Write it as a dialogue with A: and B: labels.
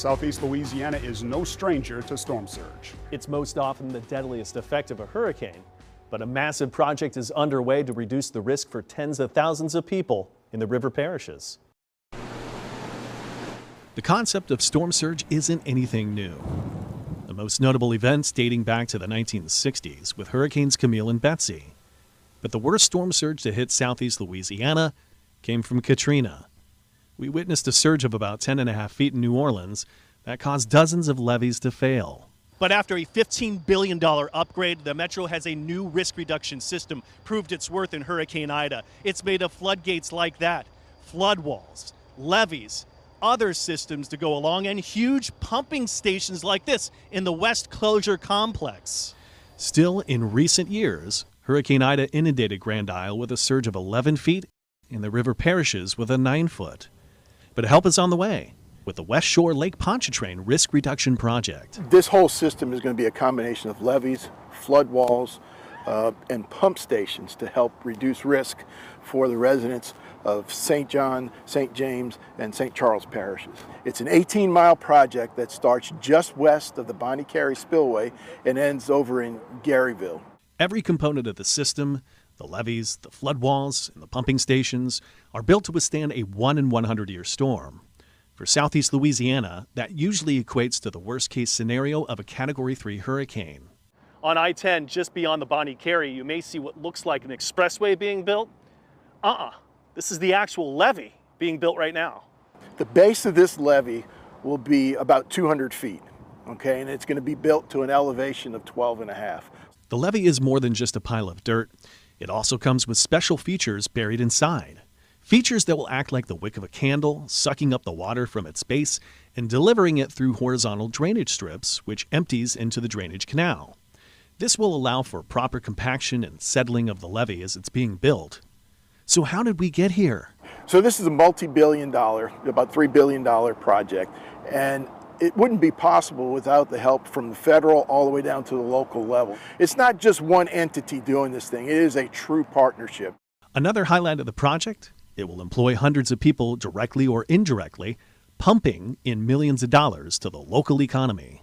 A: Southeast Louisiana is no stranger to storm surge.
B: It's most often the deadliest effect of a hurricane, but a massive project is underway to reduce the risk for tens of thousands of people in the river parishes. The concept of storm surge isn't anything new. The most notable events dating back to the 1960s with Hurricanes Camille and Betsy. But the worst storm surge to hit southeast Louisiana came from Katrina. We witnessed a surge of about 10 and a half feet in New Orleans that caused dozens of levees to fail.
C: But after a $15 billion upgrade, the Metro has a new risk reduction system proved its worth in Hurricane Ida. It's made of floodgates like that, flood walls, levees, other systems to go along, and huge pumping stations like this in the West Closure Complex.
B: Still, in recent years, Hurricane Ida inundated Grand Isle with a surge of 11 feet and the river parishes with a 9 foot. But help is on the way with the West Shore Lake Pontchartrain Risk Reduction Project.
D: This whole system is going to be a combination of levees, flood walls, uh, and pump stations to help reduce risk for the residents of St. John, St. James, and St. Charles parishes. It's an 18 mile project that starts just west of the Bonnet Carré Spillway and ends over in Garyville.
B: Every component of the system, the levees, the flood walls, and the pumping stations, are built to withstand a 1 in 100 year storm. For southeast Louisiana, that usually equates to the worst case scenario of a Category 3 hurricane.
C: On I 10, just beyond the Bonnet Carré, you may see what looks like an expressway being built. Uh uh-uh. uh this is the actual levee being built right now.
D: The base of this levee will be about 200 feet, okay, and it's going to be built to an elevation of 12 and a half.
B: The levee is more than just a pile of dirt. It also comes with special features buried inside. Features that will act like the wick of a candle, sucking up the water from its base and delivering it through horizontal drainage strips, which empties into the drainage canal. This will allow for proper compaction and settling of the levee as it's being built. So, how did we get here?
D: So, this is a multi billion dollar, about $3 billion project, and it wouldn't be possible without the help from the federal all the way down to the local level. It's not just one entity doing this thing, it is a true partnership.
B: Another highlight of the project it will employ hundreds of people directly or indirectly, pumping in millions of dollars to the local economy.